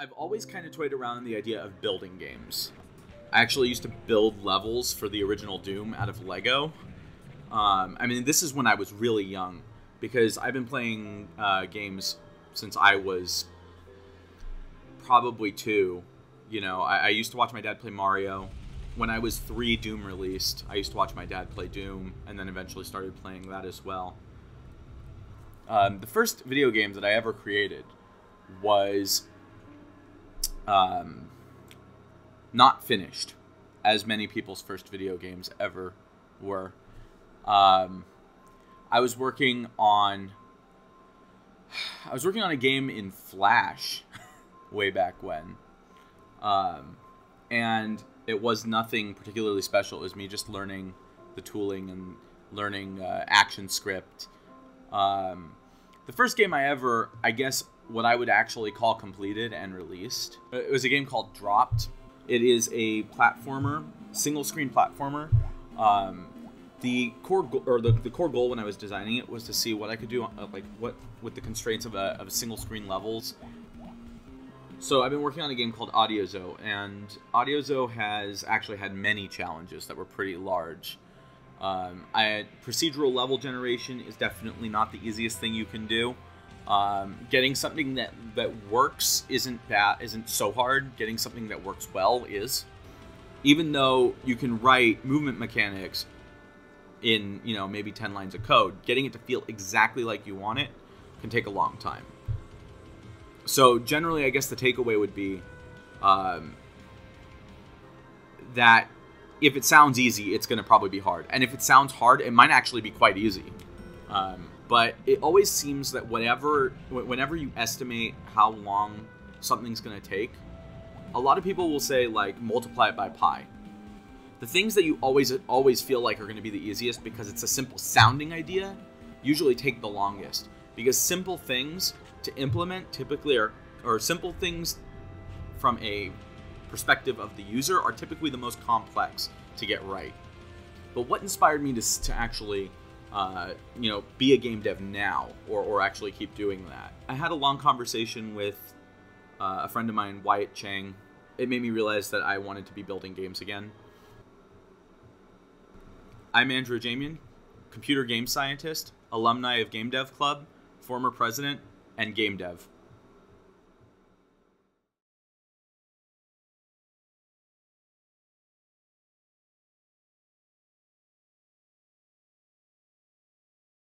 I've always kind of toyed around the idea of building games. I actually used to build levels for the original Doom out of Lego. Um, I mean, this is when I was really young because I've been playing uh, games since I was probably two. You know, I, I used to watch my dad play Mario. When I was three, Doom released. I used to watch my dad play Doom, and then eventually started playing that as well. Um, the first video game that I ever created was um, not finished, as many people's first video games ever were. Um, I was working on I was working on a game in Flash way back when, um, and it was nothing particularly special. It was me just learning the tooling and learning uh, ActionScript. Um, the first game I ever, I guess, what I would actually call completed and released. It was a game called Dropped. It is a platformer, single screen platformer. Um, the core go- or the, the core goal when I was designing it was to see what I could do, uh, like what with the constraints of a, of a single screen levels. So I've been working on a game called Audiozo, and Audiozo has actually had many challenges that were pretty large. Um, I, procedural level generation is definitely not the easiest thing you can do. Um, getting something that that works isn't bad, isn't so hard. Getting something that works well is. Even though you can write movement mechanics in you know maybe 10 lines of code getting it to feel exactly like you want it can take a long time so generally i guess the takeaway would be um, that if it sounds easy it's going to probably be hard. And if it sounds hard it might actually be quite easy. Um, but it always seems that whatever whenever you estimate how long something's going to take a lot of people will say like multiply it by pi. The things that you always always feel like are going to be the easiest because it's a simple sounding idea usually take the longest. Because simple things to implement typically are or simple things from a perspective of the user are typically the most complex to get right. But what inspired me to, to actually uh, you know be a game dev now or, or actually keep doing that? I had a long conversation with uh, a friend of mine wyatt chang. It made me realize that i wanted to be building games again. I'm Andrew Ajemian, computer game scientist, alumni of Game Dev Club, former president, and game dev.